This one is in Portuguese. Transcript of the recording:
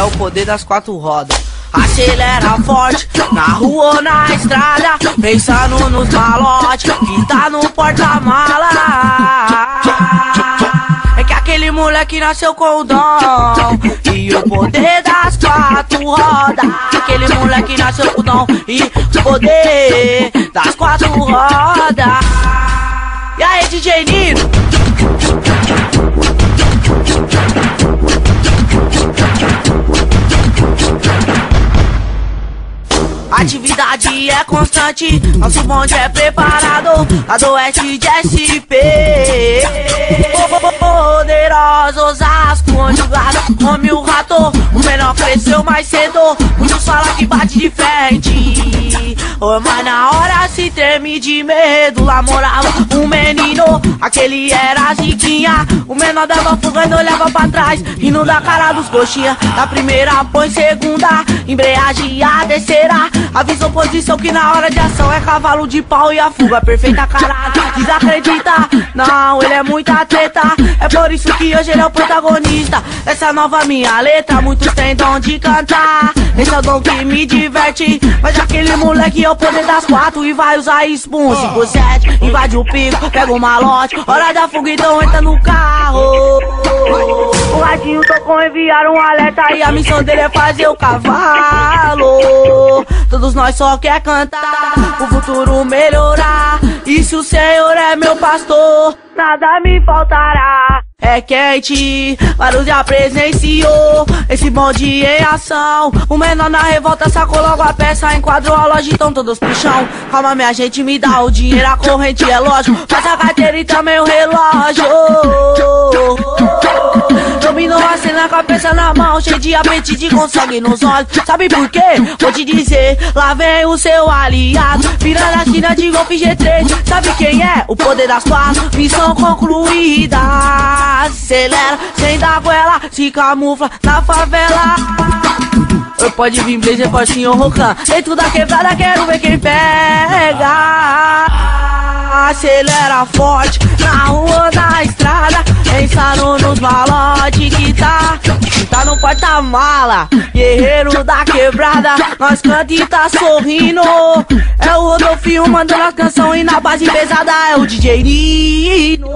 é o poder das quatro rodas. Acelera forte, na rua ou na estrada Pensando nos malotes, que tá no porta-mala É que aquele moleque nasceu com o dom E o poder das quatro rodas Aquele moleque nasceu com o dom E o poder das quatro rodas E aí DJ Nino? Atividade é constante, nosso bonde é preparado, a do oeste de SP. Poderosos Osasco, onde o gado come o rato, o menor cresceu mais cedo, muitos falam que bate de frente. Oh, mas na hora se treme de medo, lá morava um menino, aquele era ziquinha, o menor dava fuga e não olhava pra trás, rindo da cara dos coxinha, da primeira põe segunda, embreagem a terceira, Avisou posição que na hora de ação é cavalo de pau e a fuga perfeita caralho. Desacredita, não, ele é muita treta. É por isso que hoje ele é o protagonista. Essa nova minha letra, muitos têm dom de cantar. Esse é o dom que me diverte. Mas aquele moleque é o poder das quatro e vai usar Spoon. 5, 7, invade o pico, pega o malote. Hora da fuga, então entra no carro. O radinho tocou, enviaram um alerta e a missão dele é fazer o cavalo. Todos nós só quer cantar, o futuro melhorar. E se o Senhor é meu pastor, nada me faltará. É quente, Barulho já presenciou esse bonde em ação. O menor na revolta sacou logo a peça, enquadrou a loja, então todos pro chão. Calma, minha gente, me dá o dinheiro, a corrente é lógico. Faz a carteira e também o relógio. Dominou a cena com a peça na mão, cheio de apetite com sangue nos olhos. Sabe por quê? Vou te dizer, lá vem o seu aliado. Virando a esquina de golfe G3. Sabe quem é? O poder das quatro, missão concluída. Acelera, sem dar goela, se camufla na favela. Pode vir blazer, pode senhor Rocan. Dentro da quebrada, quero ver quem pega. Acelera forte, na rua, na estrada. Pensando nos malotes que tá, que tá no porta-mala. Guerreiro da quebrada, nós canta e tá sorrindo. É o Rodolfinho mandando a canção e na base pesada é o DJ Nino.